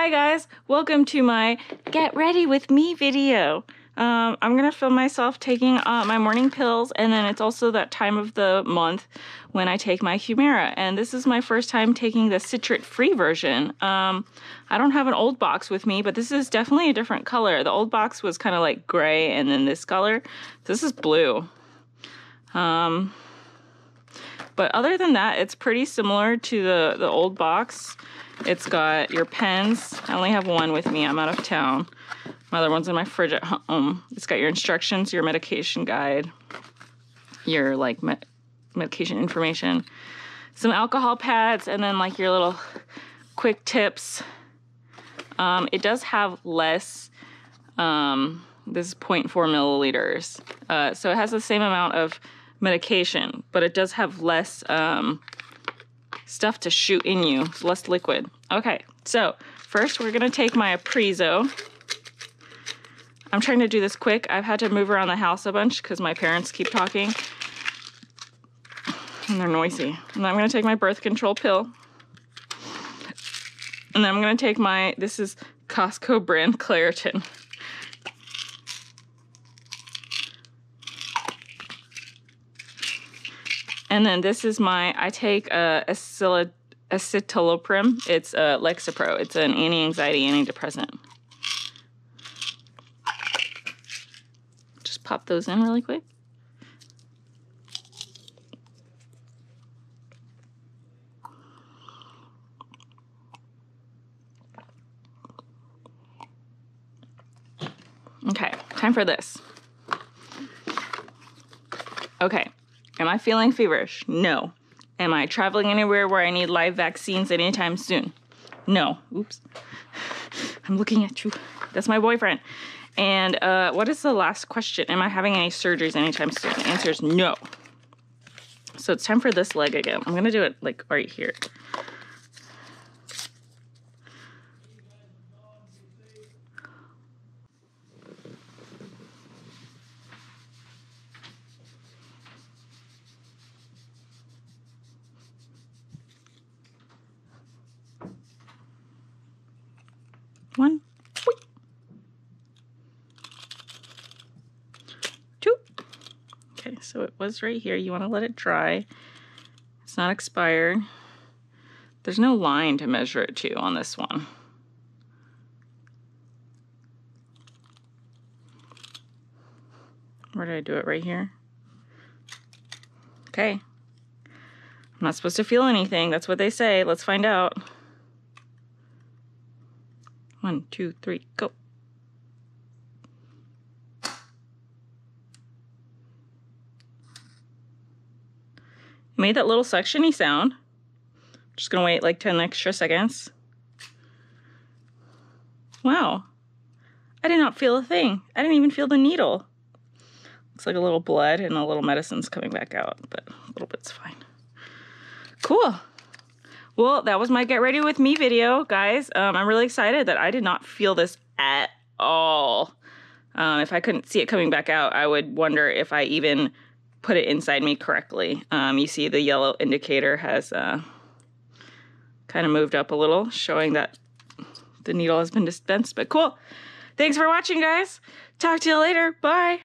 Hi guys, welcome to my get ready with me video. Um, I'm gonna film myself taking uh, my morning pills and then it's also that time of the month when I take my Humira and this is my first time taking the citrate free version. Um, I don't have an old box with me but this is definitely a different color. The old box was kind of like gray and then this color. This is blue. Um, but other than that, it's pretty similar to the, the old box. It's got your pens. I only have one with me. I'm out of town. My other one's in my fridge at home. It's got your instructions, your medication guide, your like me medication information, some alcohol pads, and then like your little quick tips. Um, it does have less. Um, this is 0.4 milliliters, uh, so it has the same amount of medication, but it does have less um, stuff to shoot in you, less liquid. Okay, so first we're gonna take my Apriso. I'm trying to do this quick. I've had to move around the house a bunch because my parents keep talking and they're noisy. And I'm gonna take my birth control pill. And then I'm gonna take my, this is Costco brand Claritin. And then this is my, I take uh, escitalopram. It's uh, Lexapro. It's an anti-anxiety antidepressant. Just pop those in really quick. Okay, time for this. Okay, Am I feeling feverish? No. Am I traveling anywhere where I need live vaccines anytime soon? No. Oops. I'm looking at you. That's my boyfriend. And uh, what is the last question? Am I having any surgeries anytime soon? The answer is no. So it's time for this leg again. I'm going to do it like right here. One. Two. Okay, so it was right here. You want to let it dry. It's not expired. There's no line to measure it to on this one. Where did I do it? Right here? Okay. I'm not supposed to feel anything. That's what they say. Let's find out. One, two, three, go. Made that little suctiony sound. Just gonna wait like 10 extra seconds. Wow. I did not feel a thing. I didn't even feel the needle. Looks like a little blood and a little medicine's coming back out, but a little bit's fine. Cool. Well, that was my get ready with me video, guys. Um, I'm really excited that I did not feel this at all. Um, if I couldn't see it coming back out, I would wonder if I even put it inside me correctly. Um, you see the yellow indicator has uh, kind of moved up a little, showing that the needle has been dispensed, but cool. Thanks for watching, guys. Talk to you later. Bye.